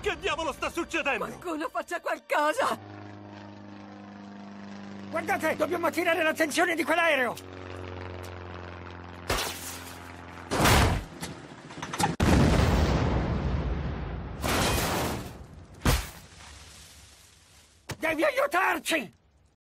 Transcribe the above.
Che diavolo sta succedendo? Qualcuno faccia qualcosa! Guardate, dobbiamo attirare l'attenzione di quell'aereo! Devi aiutarci!